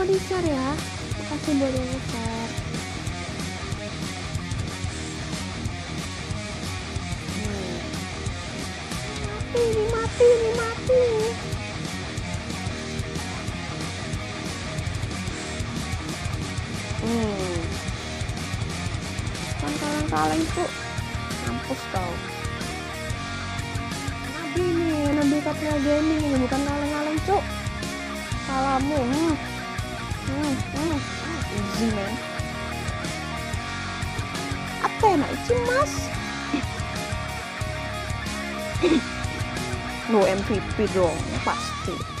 lupa di share ya. Kasih buat yang share mati ini mati ini mati. Hmm. Kan kaleng-kaleng tuh mampus kau Nabi nih Nabi Katria Gaming bukan kaleng-kaleng cuk. Salamu hmm, man. Apa enak mas? No MVP dong pasti